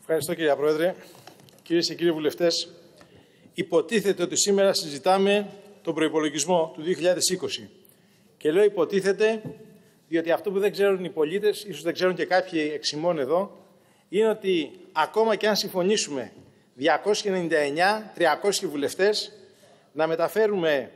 Ευχαριστώ κύριε Πρόεδρε. Κυρίες και κύριοι βουλευτές, υποτίθεται ότι σήμερα συζητάμε τον προπολογισμό του 2020. Και λέω υποτίθεται, διότι αυτό που δεν ξέρουν οι πολίτες, ίσως δεν ξέρουν και κάποιοι εξημών εδώ, είναι ότι ακόμα και αν συμφωνήσουμε 299-300 βουλευτές να μεταφέρουμε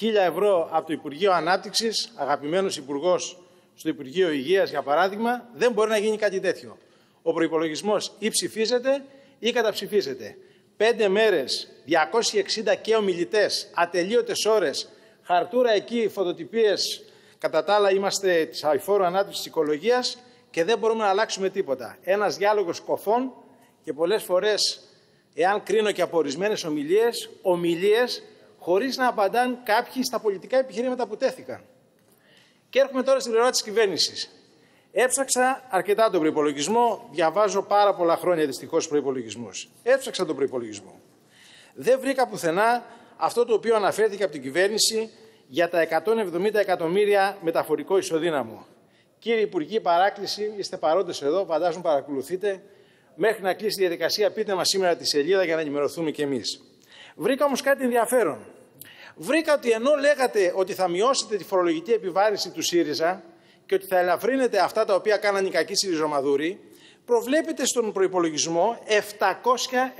1.000 ευρώ από το Υπουργείο Ανάπτυξης, αγαπημένος Υπουργός στο Υπουργείο Υγείας, για παράδειγμα, δεν μπορεί να γίνει κάτι τέτοιο ο προπολογισμό ή ψηφίζεται ή καταψηφίζεται. Πέντε μέρες, 260 και ομιλητές, ατελείωτες ώρες, χαρτούρα εκεί, φωτοτυπίες. Κατά τα άλλα, είμαστε της αηφόρου ανάπτυξης της οικολογίας και δεν μπορούμε να αλλάξουμε τίποτα. Ένας διάλογος κοφών και πολλές φορές, εάν κρίνω και από ορισμένες ομιλίες, ομιλίες χωρίς να απαντάν κάποιοι στα πολιτικά επιχειρήματα που τέθηκαν. Και έρχομαι τώρα στην ερώτηση της κυβέρνησης. Έψαξα αρκετά τον προπολογισμό. Διαβάζω πάρα πολλά χρόνια δυστυχώς προπολογισμού. Έψαξα τον προπολογισμό. Δεν βρήκα πουθενά αυτό το οποίο αναφέρθηκε από την κυβέρνηση για τα 170 εκατομμύρια μεταφορικό ισοδύναμο. Κύριε Υπουργοί, παράκληση, είστε παρόντες εδώ, φαντάζομαι παρακολουθείτε. Μέχρι να κλείσει η διαδικασία, πείτε μας σήμερα τη σελίδα για να ενημερωθούμε κι εμείς. Βρήκα όμως κάτι ενδιαφέρον. Βρήκα ότι ενώ λέγατε ότι θα μειώσετε τη φορολογική επιβάρηση του ΣΥΡΙΖΑ, και ότι θα ελαφρύνεται αυτά τα οποία κάνανε οι κακοί Συριζομαδούροι, προβλέπεται στον προϋπολογισμό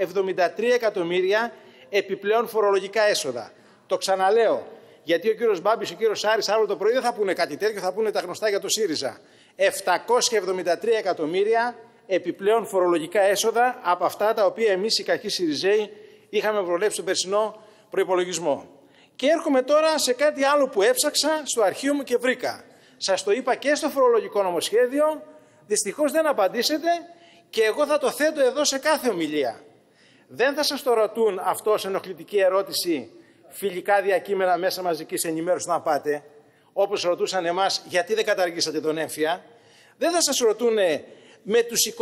773 εκατομμύρια επιπλέον φορολογικά έσοδα. Το ξαναλέω, γιατί ο κύριος Μπάμπης και ο κύριος Άρης άλλο το πρωί δεν θα πούνε κάτι τέτοιο, θα πούνε τα γνωστά για το ΣΥΡΙΖΑ. 773 εκατομμύρια επιπλέον φορολογικά έσοδα από αυτά τα οποία εμείς οι κακοί Συριζέοι είχαμε προβλέψει στον περσινό προϋπολογισμό. Και έρχομαι τώρα σε κάτι άλλο που έψαξα στο αρχείο μου και βρήκα. Σας το είπα και στο φορολογικό νομοσχέδιο, δυστυχώς δεν απαντήσετε και εγώ θα το θέτω εδώ σε κάθε ομιλία. Δεν θα σας το ρωτούν αυτό ως ενοχλητική ερώτηση φιλικά διακείμενα μέσα μαζικής ενημέρωσης να πάτε, όπως ρωτούσαν εμάς γιατί δεν καταργήσατε τον έμφυα. Δεν θα σας ρωτούν με τους 29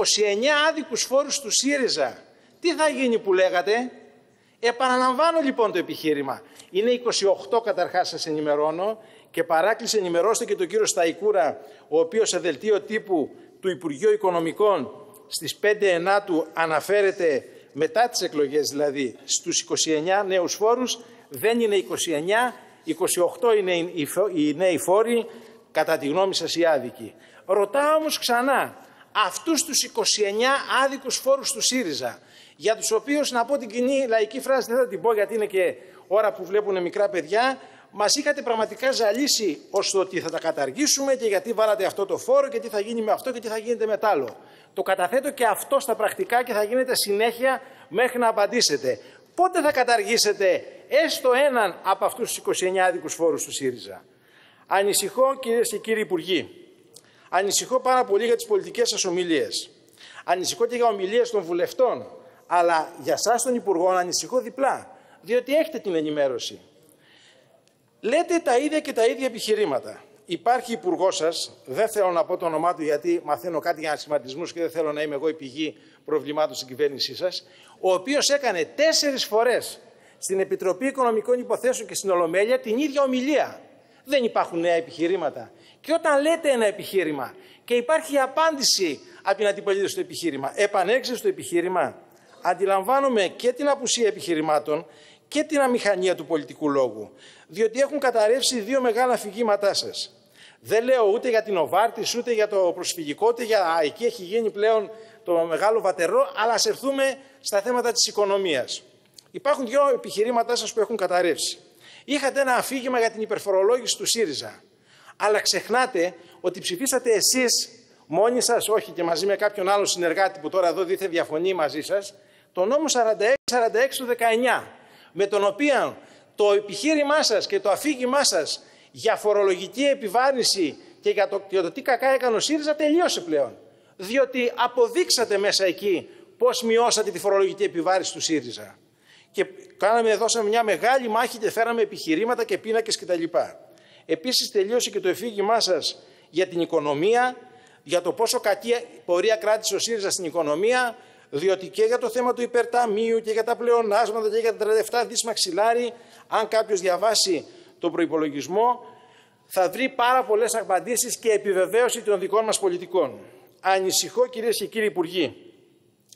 άδικους φόρους του ΣΥΡΙΖΑ τι θα γίνει που λέγατε; Επαναλαμβάνω λοιπόν το επιχείρημα. Είναι 28 καταρχάς σας ενημερώνω και παράκληση ενημερώστε και τον κύριο Σταϊκούρα, ο οποίος σε δελτίο τύπου του Υπουργείου Οικονομικών στις 5 Ενάτου αναφέρεται μετά τις εκλογές δηλαδή στους 29 νέους φόρους, δεν είναι 29, 28 είναι οι νέοι φόροι, κατά τη γνώμη σας οι άδικοι. Ρωτάω όμως ξανά, αυτούς τους 29 άδικους φόρους τους ΣΥΡΙΖΑ, για τους οποίους να πω την κοινή λαϊκή φράση, δεν θα την πω γιατί είναι και ώρα που βλέπουν μικρά παιδιά, Μας είχατε πραγματικά ζαλίσει ως ότι θα τα καταργήσουμε και γιατί βάλατε αυτό το φόρο και τι θα γίνει με αυτό και τι θα γίνεται με τ' άλλο. Το καταθέτω και αυτό στα πρακτικά και θα γίνεται συνέχεια μέχρι να απαντήσετε. Πότε θα καταργήσετε έστω έναν από αυτούς τους 29 άδικους φόρους του ΣΥΡΙΖΑ; Ανησυχώ κυρίες και κύριοι Υπουργοί. Ανησυχώ πάρα πολύ για τις πολιτικές σας ομιλίες. Ανησυχώ και για ομιλίες των βουλευτών. Αλλά για εσά των Υπουργών ανησυχώ διπλά. Διότι έχετε την ενημέρωση. Λέτε τα ίδια και τα ίδια επιχειρήματα. Υπάρχει υπουργό σας, δεν θέλω να πω το όνομά του γιατί μαθαίνω κάτι για ασχηματισμού και δεν θέλω να είμαι εγώ η πηγή προβλημάτων στην κυβέρνησή σας, ο οποίος έκανε τέσσερις φορές στην Επιτροπή Οικονομικών Υποθέσεων και στην Ολομέλεια την ίδια ομιλία. Δεν υπάρχουν νέα επιχειρήματα. Και όταν λέτε ένα επιχείρημα και υπάρχει απάντηση από την αντιπολίτευση στο επιχείρημα, επανέρχεσαι στο επιχείρημα, αντιλαμβάνομαι και την απουσία επιχειρημάτων και την αμηχανία του πολιτικού λόγου. Διότι έχουν καταρρεύσει δύο μεγάλα αφηγήματά σας. Δεν λέω ούτε για την Οβάρτης, ούτε για το προσφυγικό, ούτε για α, εκεί έχει γίνει πλέον το μεγάλο βατερό, αλλά ας ερθούμε στα θέματα της οικονομίας. Υπάρχουν δύο επιχειρήματά σας που έχουν καταρρεύσει. Είχατε ένα αφήγημα για την υπερφορολόγηση του ΣΥΡΙΖΑ. Αλλά ξεχνάτε ότι ψηφίσατε εσείς μόνοι σας, όχι και μαζί με κάποιον άλλο συνεργάτη που τώρα εδώ δίθε διαφωνεί μαζί σας, τον νόμο 46-46 του 19 με τον οποίο το επιχείρημά σας και το αφήγημά σας για φορολογική επιβάρυνση και για το, για το τι κακά έκανε ο ΣΥΡΙΖΑ τελείωσε πλέον. Διότι αποδείξατε μέσα εκεί πώς μειώσατε τη φορολογική επιβάρυνση του ΣΥΡΙΖΑ. Και κάναμε, δώσαμε μια μεγάλη μάχη και φέραμε επιχειρήματα και πίνακες κτλ. Επίσης τελείωσε και το εφήγημά σας για την οικονομία, για το πόσο κακή πορεία κράτησε ο ΣΥΡΙΖΑ στην οικονομία, διότι και για το θέμα του υπερταμείου και για τα πλεονάσματα και για τα 37 δις μαξιλάρι, αν κάποιος διαβάσει τον προϋπολογισμό, θα βρει πάρα πολλές απαντήσεις και επιβεβαίωση των δικών μας πολιτικών. Ανησυχώ, κυρίες και κύριοι Υπουργοί.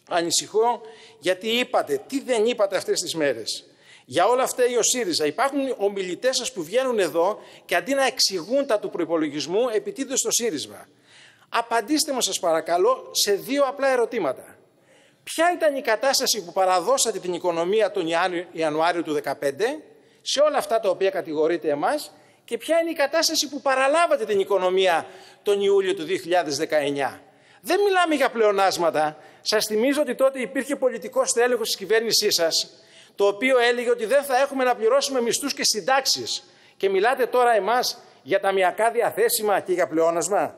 Ανησυχώ γιατί είπατε, τι δεν είπατε αυτές τις μέρες. Για όλα αυτά η ο ΣΥΡΙΖΑ. Υπάρχουν ομιλητές σας που βγαίνουν εδώ και αντί να εξηγούν τα του προπολογισμού, επιτίθενται στο ΣΥΡΙΖΑ. Απαντήστε μου, σας παρακαλώ, σε δύο απλά ερωτήματα. Ποια ήταν η κατάσταση που παραδώσατε την οικονομία τον Ιανουάριο του 2015 σε όλα αυτά τα οποία κατηγορείτε εμάς και ποια είναι η κατάσταση που παραλάβατε την οικονομία τον Ιούλιο του 2019. Δεν μιλάμε για πλεονάσματα. Σας θυμίζω ότι τότε υπήρχε πολιτικός τέλεχος της κυβέρνησής σας, το οποίο έλεγε ότι δεν θα έχουμε να πληρώσουμε μισθούς και συντάξεις. Και μιλάτε τώρα εμάς για ταμιακά διαθέσιμα και για πλεόνασμα;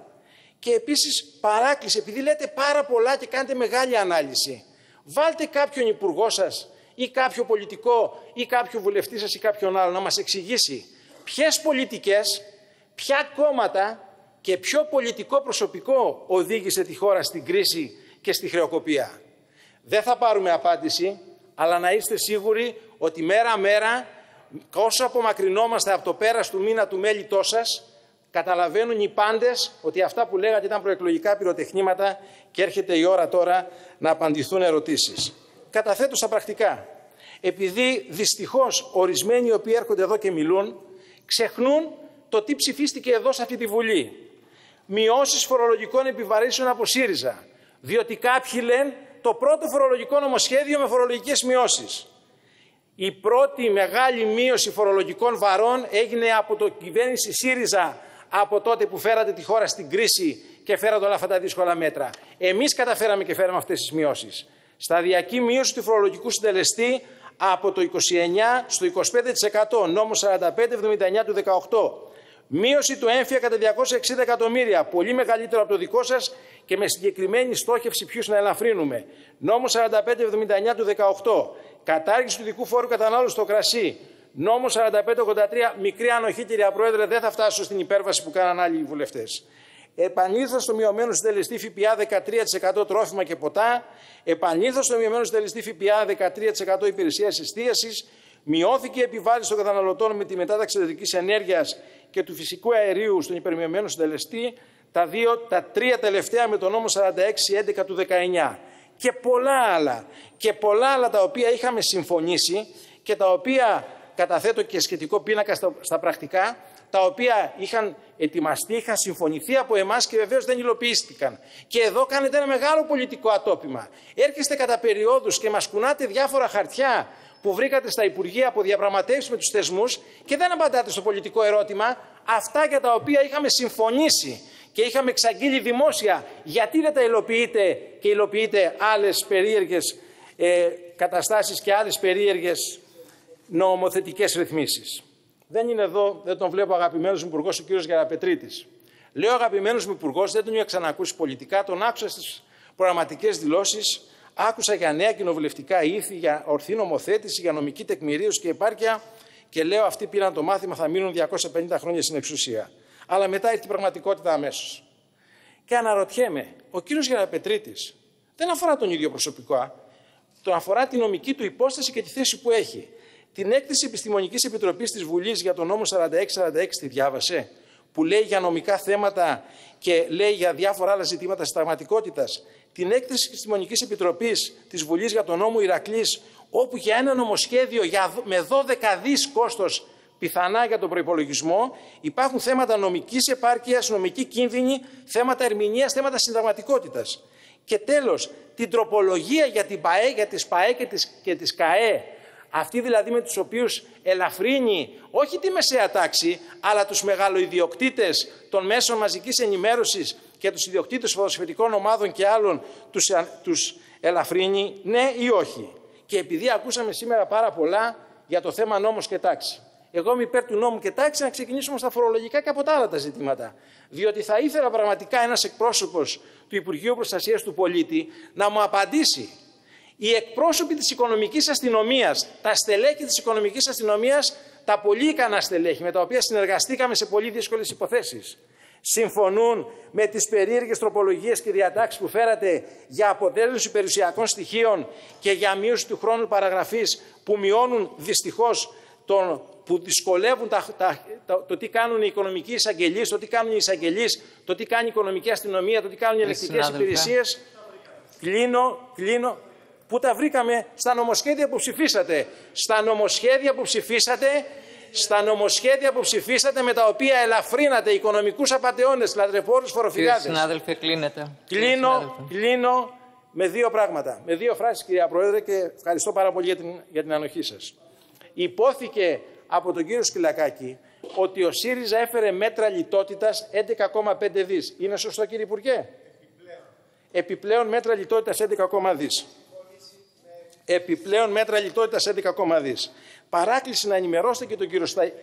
Και επίσης παράκληση, επειδή λέτε πάρα πολλά και κάνετε μεγάλη ανάλυση, βάλτε κάποιον υπουργό σας ή κάποιο πολιτικό ή κάποιο βουλευτή σας ή κάποιον άλλο να μας εξηγήσει ποιες πολιτικές, ποια κόμματα και ποιο πολιτικό προσωπικό οδήγησε τη χώρα στην κρίση και στη χρεοκοπία. Δεν θα πάρουμε απάντηση, αλλά να είστε σίγουροι ότι μέρα-μέρα, όσο απομακρυνόμαστε από το πέρας του μήνα του μέλητός σας, καταλαβαίνουν οι πάντες ότι αυτά που λέγατε ήταν προεκλογικά πυροτεχνήματα και έρχεται η ώρα τώρα να απαντηθούν ερωτήσεις. Καταθέτω στα πρακτικά. Επειδή δυστυχώς ορισμένοι οι οποίοι έρχονται εδώ και μιλούν ξεχνούν το τι ψηφίστηκε εδώ σε αυτή τη Βουλή. Μειώσεις φορολογικών επιβαρύσεων από ΣΥΡΙΖΑ. Διότι κάποιοι λένε το πρώτο φορολογικό νομοσχέδιο με φορολογικές μειώσεις. Η πρώτη μεγάλη μείωση φορολογικών βαρών έγινε από το κυβέρνηση ΣΥΡΙΖΑ από τότε που φέρατε τη χώρα στην κρίση και φέρατε όλα αυτά τα δύσκολα μέτρα. Εμείς καταφέραμε και φέραμε αυτές τις μειώσεις. Σταδιακή μείωση του φορολογικού συντελεστή από το 29% στο 25%, νόμο 4579 του 18. Μείωση του έμφυα κατά 260 εκατομμύρια, πολύ μεγαλύτερο από το δικό σας και με συγκεκριμένη στόχευση ποιους να ελαφρύνουμε. Νόμο 4579 του 18. Κατάργηση του δικού φόρου κατανάλωσης στο κρασί. Νόμος 4583, μικρή ανοχή κυρία Πρόεδρε, δεν θα φτάσω στην υπέρβαση που κάναν άλλοι βουλευτές. Επανήλθα στο μειωμένο συντελεστή ΦΠΑ 13% τρόφιμα και ποτά. Επανήλθα στο μειωμένο συντελεστή ΦΠΑ 13% υπηρεσία εστίασης. Μειώθηκε η επιβάρηση των καταναλωτών με τη μετάταξη ηλεκτρική ενέργειας και του φυσικού αερίου στον υπερμειωμένο συντελεστή. Τα, δύο, τα τρία τελευταία με τον νόμο 46-11 του 19. Και πολλά άλλα. Και πολλά άλλα τα οποία είχαμε συμφωνήσει και τα οποία καταθέτω και σχετικό πίνακα στα, στα πρακτικά τα οποία είχαν ετοιμαστεί, είχαν συμφωνηθεί από εμάς και βεβαίως δεν υλοποιήθηκαν. Και εδώ κάνετε ένα μεγάλο πολιτικό ατόπιμα. Έρχεστε κατά περιόδους και μας κουνάτε διάφορα χαρτιά που βρήκατε στα Υπουργεία από διαπραγματεύσεις με τους θεσμούς και δεν απαντάτε στο πολιτικό ερώτημα αυτά για τα οποία είχαμε συμφωνήσει και είχαμε εξαγγείλει δημόσια γιατί δεν τα υλοποιείτε και υλοποιείτε άλλες περίεργες ε, καταστάσεις και άλλες περίεργες νομοθετικές ρυθμίσεις. Δεν είναι εδώ, δεν τον βλέπω αγαπημένος μου υπουργός, ο κύριος Γεραπετρίτης. Λέω αγαπημένος μου υπουργός, δεν τον είχα ξανακούσει πολιτικά, τον άκουσα στις προγραμματικές δηλώσεις, άκουσα για νέα κοινοβουλευτικά ήθη, για ορθή νομοθέτηση, για νομική τεκμηρίωση και επάρκεια και λέω αυτοί πήραν το μάθημα, θα μείνουν 250 χρόνια στην εξουσία. Αλλά μετά έχει την πραγματικότητα αμέσως. Και αναρωτιέμαι, ο κύριος Γεραπετρίτης δεν αφορά τον ίδιο προσωπικό, τον αφορά τη νομική του υπόσταση και τη θέση που έχει. Την έκθεση Επιστημονικής Επιτροπής της Βουλής για τον νόμο 4646 τη διάβασε, που λέει για νομικά θέματα και λέει για διάφορα άλλα ζητήματα συνταγματικότητας. Την έκθεση Επιστημονικής Επιτροπής της Βουλής για τον νόμο Ηρακλής, όπου για ένα νομοσχέδιο για, με 12 δις κόστος πιθανά για τον προπολογισμό, υπάρχουν θέματα νομικής επάρκειας, νομική κίνδυνη, θέματα ερμηνείας, θέματα συνταγματικότητας. Και τέλος, την τροπολογία για την ΠΑΕ, για τις ΠΑΕ και τις, και τις ΚΑΕ, αυτοί δηλαδή με τους οποίους ελαφρύνει όχι τη μεσαία τάξη, αλλά τους μεγαλοειδιοκτήτες των μέσων μαζικής ενημέρωσης και τους ιδιοκτήτες ποδοσφαιρικών ομάδων και άλλων τους, τους ελαφρύνει, ναι ή όχι. Και επειδή ακούσαμε σήμερα πάρα πολλά για το θέμα νόμος και τάξη. Εγώ είμαι υπέρ του νόμου και τάξη να ξεκινήσουμε στα φορολογικά και από τα άλλα τα ζητήματα. Διότι θα ήθελα πραγματικά ένας εκπρόσωπος του Υπουργείου Προστασίας του Πολίτη να μου απαντήσει οι εκπρόσωποι της οικονομικής αστυνομίας, τα στελέχη της οικονομικής αστυνομίας, τα πολύ ικανά στελέχη με τα οποία συνεργαστήκαμε σε πολύ δύσκολες υποθέσεις, συμφωνούν με τις περίεργες τροπολογίες και διατάξεις που φέρατε για αποτέλεση περιουσιακών στοιχείων και για μείωση του χρόνου παραγραφής που μειώνουν δυστυχώς τον, που δυσκολεύουν τα, τα, τα, το τι κάνουν οι οικονομικοί εισαγγελείς, το τι κάνουν οι εισαγγελείς, το τι κάνει η οικονομική αστυνομία, το τι κάνουν οι ελεκτικές υπηρεσίες. Κλείνω, κλείνω. Πού τα βρήκαμε στα νομοσχέδια που ψηφίσατε. Στα νομοσχέδια που ψηφίσατε στα νομοσχέδια που ψηφίσατε με τα οποία ελαφρύνατε οικονομικούς απαταιώνες, λατρεφόρους, φοροφυγάδες. Κύριε συνάδελφε, κλείνετε. Κλείνω, κλείνω με δύο πράγματα. Με δύο φράσεις, κυρία Πρόεδρε, και ευχαριστώ πάρα πολύ για την, για την ανοχή σας. Υπόθηκε από τον κύριο Σκυλακάκη ότι ο ΣΥΡΙΖΑ έφερε μέτρα λιτότητας 11,5 δις. Είναι σωστό κύριε Υπουργέ; Επιπλέον, Επιπλέον μέτρα λιτότητας 11,5 δις. Επιπλέον μέτρα λιτότητας 11,5 δις. Παράκληση να ενημερώσετε και τον κύριο Σταϊκούρα.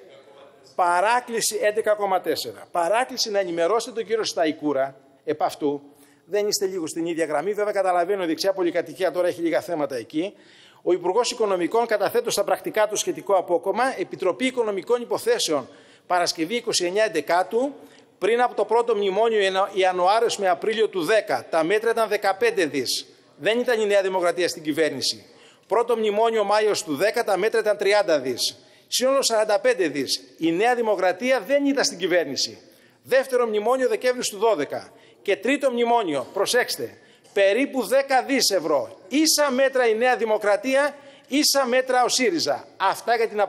Παράκληση 11,4. Παράκληση να ενημερώσετε τον κύριο Σταϊκούρα επ' αυτού. Δεν είστε λίγο στην ίδια γραμμή. Βέβαια, καταλαβαίνω η δεξιά πολυκατοικία τώρα έχει λίγα θέματα εκεί. Ο Υπουργός Οικονομικών καταθέτω στα πρακτικά του σχετικό απόκομα Επιτροπή Οικονομικών Υποθέσεων Παρασκευή 29 Δεκάτου πριν από το πρώτο μνημόνιο Ιανουάριος με Απρίλιο του 10. Τα μέτρα ήταν 15 δις. Δεν ήταν η Νέα Δημοκρατία στην κυβέρνηση. Πρώτο μνημόνιο Μάιος του 10 τα μέτρα ήταν 30 δις. Σύνολο 45 δις. Η Νέα Δημοκρατία δεν ήταν στην κυβέρνηση. Δεύτερο μνημόνιο Δεκέμβρης του 12. Και τρίτο μνημόνιο, προσέξτε, περίπου 10 δις ευρώ. Ίσα μέτρα η Νέα Δημοκρατία, ίσα μέτρα ο ΣΥΡΙΖΑ. Αυτά για την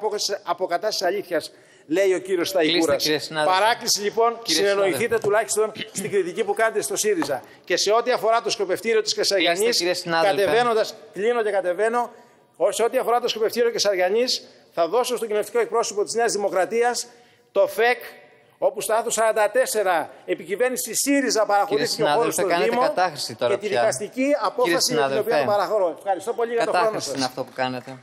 αποκατάσταση αλήθειας λέει ο κύριος Σταϊκούρα. Παράκληση λοιπόν, συνεννοηθείτε τουλάχιστον στην κριτική που κάνετε στο ΣΥΡΙΖΑ. Και σε ό,τι αφορά το σκοπευτήριο της Κεσαριανή, κατεβαίνοντα, κλείνω και κατεβαίνω, σε ό,τι αφορά το σκοπευτήριο Κεσαριανή, θα δώσω στον κοινωνιστικό εκπρόσωπο της Νέας Δημοκρατίας το ΦΕΚ όπου στο άρθρο 44 επικυβέρνηση ΣΥΡΙΖΑ παραχωρήθηκε ο χώρος στο Δήμο και τη δικαστική απόφαση για την οποία τον παραχωρώ. Ευχαριστώ πολύ για το χρόνο σας. είναι αυτό που κάνετε.